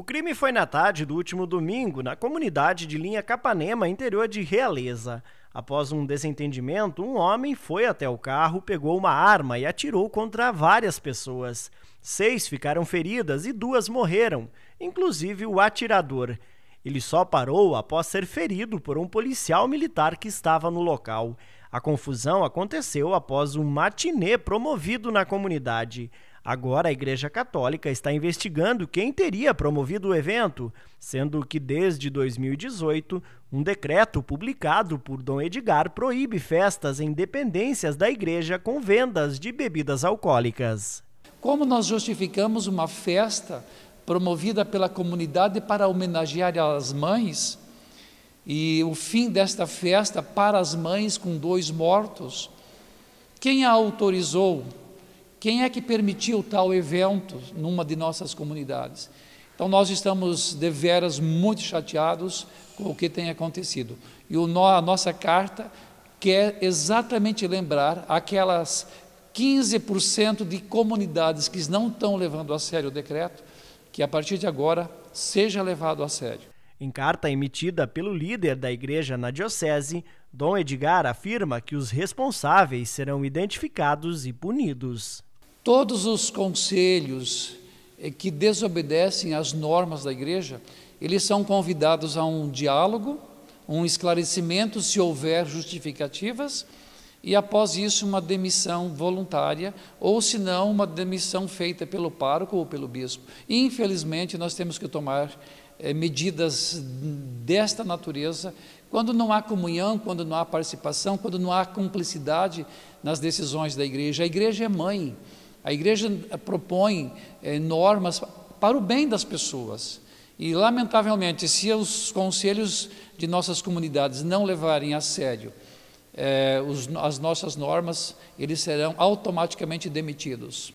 O crime foi na tarde do último domingo, na comunidade de Linha Capanema, interior de Realeza. Após um desentendimento, um homem foi até o carro, pegou uma arma e atirou contra várias pessoas. Seis ficaram feridas e duas morreram, inclusive o atirador. Ele só parou após ser ferido por um policial militar que estava no local. A confusão aconteceu após um matinê promovido na comunidade. Agora a Igreja Católica está investigando quem teria promovido o evento, sendo que desde 2018 um decreto publicado por Dom Edgar proíbe festas em dependências da igreja com vendas de bebidas alcoólicas. Como nós justificamos uma festa promovida pela comunidade para homenagear as mães e o fim desta festa para as mães com dois mortos? Quem a autorizou? Quem é que permitiu tal evento numa de nossas comunidades? Então nós estamos deveras muito chateados com o que tem acontecido. E o, a nossa carta quer exatamente lembrar aquelas 15% de comunidades que não estão levando a sério o decreto, que a partir de agora seja levado a sério. Em carta emitida pelo líder da igreja na diocese, Dom Edgar afirma que os responsáveis serão identificados e punidos. Todos os conselhos eh, que desobedecem às normas da igreja, eles são convidados a um diálogo, um esclarecimento se houver justificativas e após isso uma demissão voluntária ou se não uma demissão feita pelo pároco ou pelo bispo. Infelizmente nós temos que tomar é, medidas desta natureza quando não há comunhão, quando não há participação, quando não há cumplicidade nas decisões da igreja. A igreja é mãe. A igreja propõe é, normas para o bem das pessoas. E, lamentavelmente, se os conselhos de nossas comunidades não levarem a sério é, os, as nossas normas, eles serão automaticamente demitidos.